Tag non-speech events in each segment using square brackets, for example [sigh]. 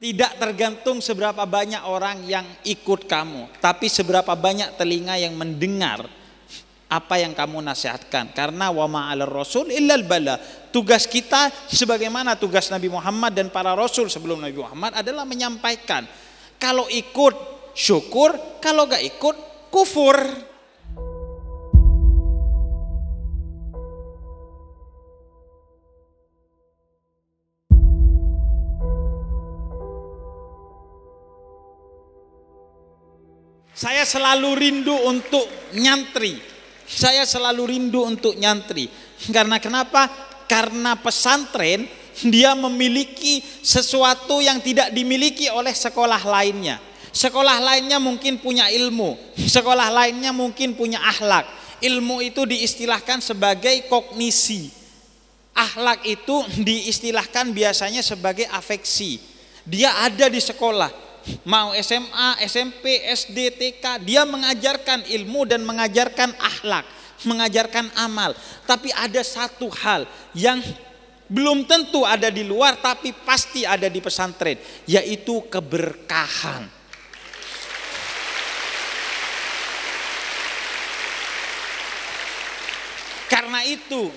Tidak tergantung seberapa banyak orang yang ikut kamu, tapi seberapa banyak telinga yang mendengar apa yang kamu nasihatkan. Karena wa ma'al rasul illal bala. Tugas kita sebagaimana tugas Nabi Muhammad dan para rasul sebelum Nabi Muhammad adalah menyampaikan. Kalau ikut syukur, kalau gak ikut kufur. Selalu rindu untuk nyantri. Saya selalu rindu untuk nyantri. Karena kenapa? Karena pesantren dia memiliki sesuatu yang tidak dimiliki oleh sekolah lainnya. Sekolah lainnya mungkin punya ilmu, sekolah lainnya mungkin punya akhlak. Ilmu itu diistilahkan sebagai kognisi. Akhlak itu diistilahkan biasanya sebagai afeksi. Dia ada di sekolah, mau SMA, SMP, SD, TK, dia mengajarkan ilmu dan mengajarkan akhlak, mengajarkan amal. Tapi ada satu hal yang belum tentu ada di luar tapi pasti ada di pesantren, yaitu keberkahan. Karena itu,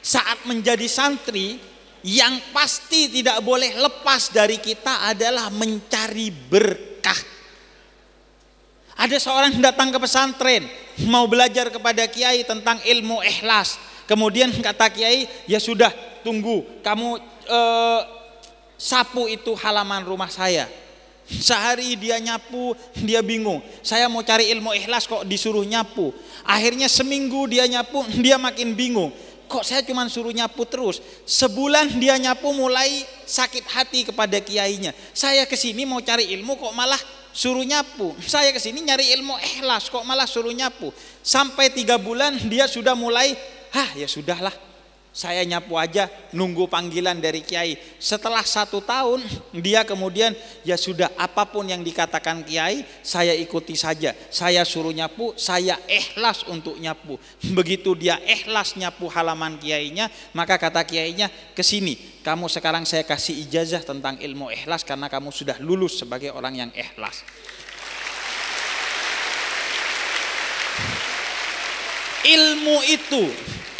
saat menjadi santri, yang pasti tidak boleh lepas dari kita adalah mencari berkah. Ada seorang datang ke pesantren mau belajar kepada kiai tentang ilmu ikhlas. Kemudian kata kiai, ya sudah tunggu kamu eh, sapu itu halaman rumah saya. Sehari dia nyapu, dia bingung. Saya mau cari ilmu ikhlas kok disuruh nyapu. Akhirnya seminggu dia nyapu, dia makin bingung kok saya cuma suruh nyapu terus. Sebulan dia nyapu mulai sakit hati kepada kiainya. Saya ke sini mau cari ilmu kok malah suruh nyapu. Saya ke sini nyari ilmu ikhlas kok malah suruh nyapu. Sampai tiga bulan dia sudah mulai, hah ya sudahlah saya nyapu aja nunggu panggilan dari kiai. Setelah satu tahun dia kemudian ya sudah apa pun yang dikatakan kiai saya ikuti saja. Saya suruh nyapu saya ikhlas untuk nyapu. Begitu dia ikhlas nyapu halaman kiainya maka kata kiainya ke sini kamu sekarang saya kasih ijazah tentang ilmu ikhlas karena kamu sudah lulus sebagai orang yang ikhlas ilmu itu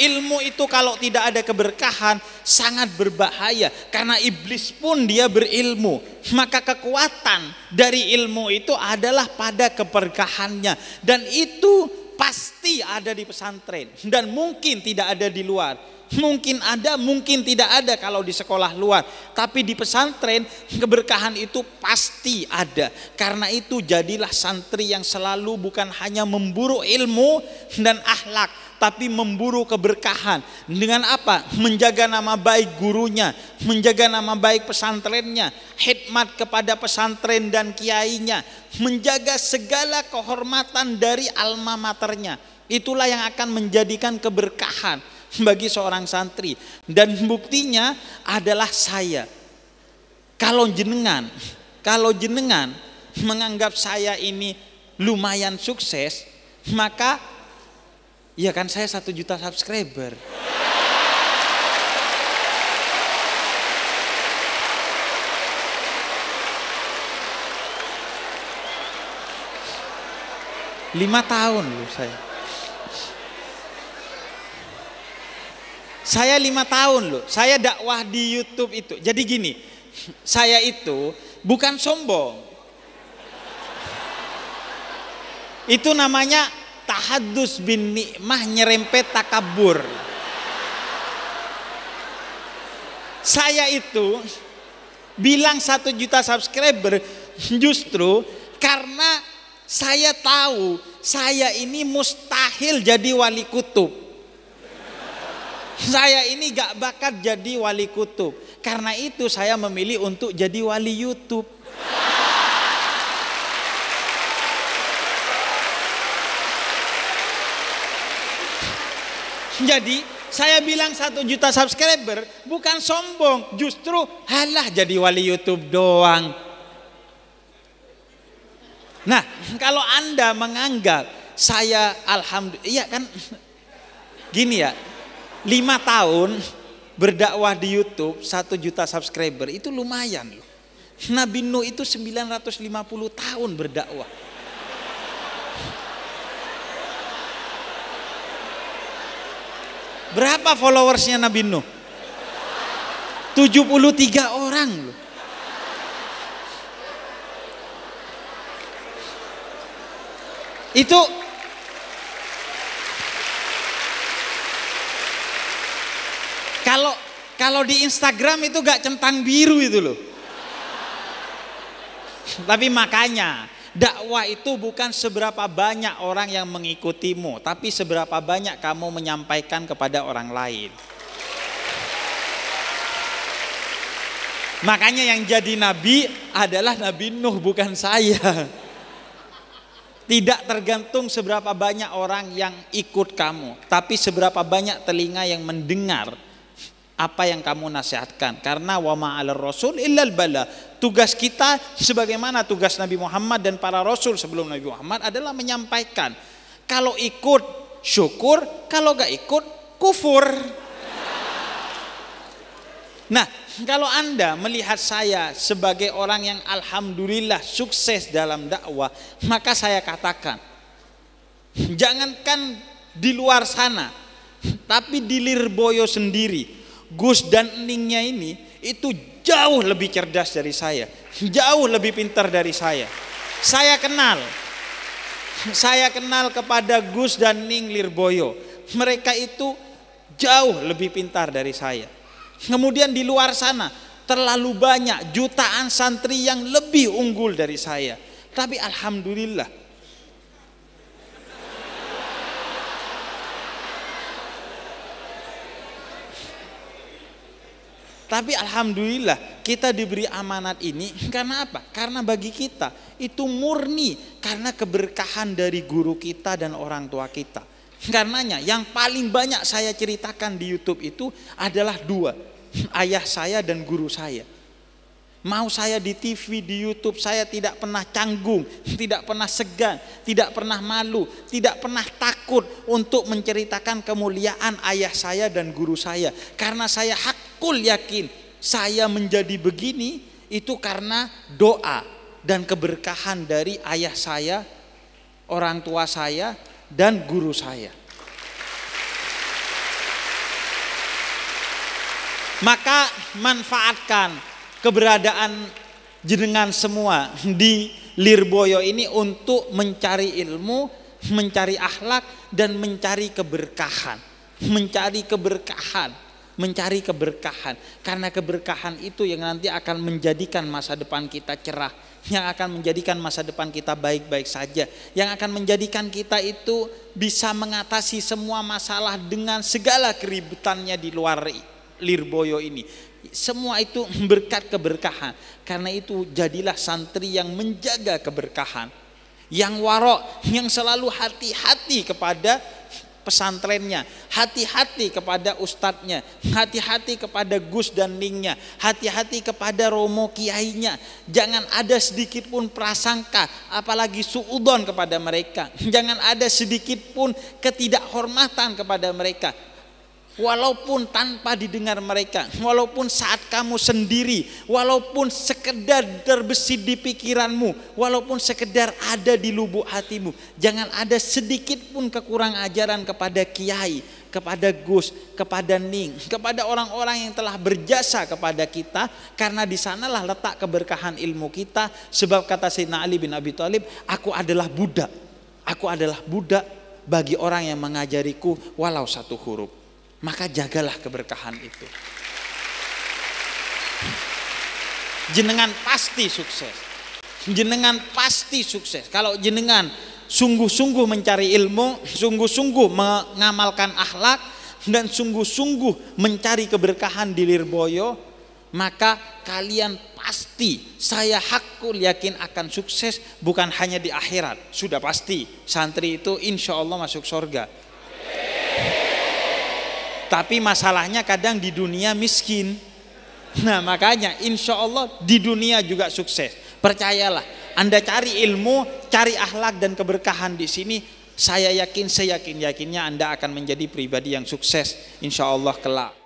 ilmu itu kalau tidak ada keberkahan sangat berbahaya. Karena iblis pun dia berilmu. Maka kekuatan dari ilmu itu adalah pada keberkahannya. Dan itu pasti ada di pesantren. Dan mungkin tidak ada di luar Mungkin ada, mungkin tidak ada kalau di sekolah luar. Tapi di pesantren keberkahan itu pasti ada. Karena itu jadilah santri yang selalu bukan hanya memburu ilmu dan akhlak, tapi memburu keberkahan. Dengan apa? Menjaga nama baik gurunya, menjaga nama baik pesantrennya, khidmat kepada pesantren dan kiainya, menjaga segala kehormatan dari alma maternya. Itulah yang akan menjadikan keberkahan [laughs] bagi seorang santri. Dan buktinya adalah saya. Kalau jenengan [laughs] kalau jenengan menganggap saya ini lumayan sukses maka ya kan saya satu juta subscriber. [laughs] Lima tahun loh saya Saya lima tahun loh, saya dakwah di YouTube itu. Jadi gini, saya itu bukan sombong. Itu namanya tahadus bin nikmah nyerempet takabur. Saya itu bilang satu juta subscriber justru karena saya tahu saya ini mustahil jadi wali kutub saya ini gak bakat jadi wali kutub. Karena itu saya memilih untuk jadi wali YouTube. Jadi saya bilang satu juta subscriber bukan sombong, justru halah jadi wali YouTube doang. Nah, kalau Anda menganggap saya alhamdulillah, iya kan gini ya, lima tahun berdakwah di YouTube satu juta subscriber itu lumayan loh. Nabi Nuh itu 950 tahun berdakwah. Berapa followersnya Nabi Nuh? 73 orang loh. Itu kalau di Instagram itu gak centang biru itu loh. Tapi makanya dakwah itu bukan seberapa banyak orang yang mengikutimu, tapi seberapa banyak kamu menyampaikan kepada orang lain. Makanya yang jadi nabi adalah Nabi Nuh bukan saya. Tidak tergantung seberapa banyak orang yang ikut kamu, tapi seberapa banyak telinga yang mendengar apa yang kamu nasihatkan. Karena wa ma'al rasul illal bala. Tugas kita sebagaimana tugas Nabi Muhammad dan para rasul sebelum Nabi Muhammad adalah menyampaikan. Kalau ikut syukur, kalau gak ikut kufur. Nah, kalau Anda melihat saya sebagai orang yang alhamdulillah sukses dalam dakwah, maka saya katakan, jangankan di luar sana, tapi di Lirboyo sendiri, Gus dan Ningnya ini itu jauh lebih cerdas dari saya, jauh lebih pintar dari saya. Saya kenal, saya kenal kepada Gus dan Ning Lirboyo. Mereka itu jauh lebih pintar dari saya. Kemudian di luar sana terlalu banyak jutaan santri yang lebih unggul dari saya. Tapi alhamdulillah Tapi alhamdulillah kita diberi amanat ini karena apa? Karena bagi kita itu murni karena keberkahan dari guru kita dan orang tua kita. Karenanya yang paling banyak saya ceritakan di YouTube itu adalah dua ayah saya dan guru saya. Mau saya di TV, di YouTube, saya tidak pernah canggung, tidak pernah segan, tidak pernah malu, tidak pernah takut untuk menceritakan kemuliaan ayah saya dan guru saya. Karena saya hakul yakin saya menjadi begini itu karena doa dan keberkahan dari ayah saya, orang tua saya, dan guru saya. Maka manfaatkan keberadaan jenengan semua di Lirboyo ini untuk mencari ilmu, mencari akhlak dan mencari keberkahan. Mencari keberkahan, mencari keberkahan. Karena keberkahan itu yang nanti akan menjadikan masa depan kita cerah, yang akan menjadikan masa depan kita baik-baik saja, yang akan menjadikan kita itu bisa mengatasi semua masalah dengan segala keributannya di luar Lirboyo ini. Semua itu berkat keberkahan. Karena itu jadilah santri yang menjaga keberkahan. Yang warok, yang selalu hati-hati kepada pesantrennya, hati-hati kepada ustadznya, hati-hati kepada Gus dan Ningnya, hati-hati kepada Romo Kiainya. Jangan ada sedikit pun prasangka, apalagi suudon kepada mereka. Jangan ada sedikit pun ketidakhormatan kepada mereka walaupun tanpa didengar mereka, walaupun saat kamu sendiri, walaupun sekedar terbesit di pikiranmu, walaupun sekedar ada di lubuk hatimu, jangan ada sedikit pun kekurang ajaran kepada kiai, kepada Gus, kepada Ning, kepada orang-orang yang telah berjasa kepada kita, karena di sanalah letak keberkahan ilmu kita. Sebab kata Sayyidina Ali bin Abi Thalib, aku adalah budak, aku adalah budak bagi orang yang mengajariku walau satu huruf maka jagalah keberkahan itu. Jenengan pasti sukses. Jenengan pasti sukses. Kalau jenengan sungguh-sungguh mencari ilmu, sungguh-sungguh mengamalkan akhlak dan sungguh-sungguh mencari keberkahan di Lirboyo, maka kalian pasti saya hakul yakin akan sukses bukan hanya di akhirat. Sudah pasti santri itu insya Allah masuk surga tapi masalahnya kadang di dunia miskin. Nah makanya insya Allah di dunia juga sukses. Percayalah, Anda cari ilmu, cari akhlak dan keberkahan di sini. Saya yakin, saya yakin yakinnya Anda akan menjadi pribadi yang sukses. Insya Allah kelak.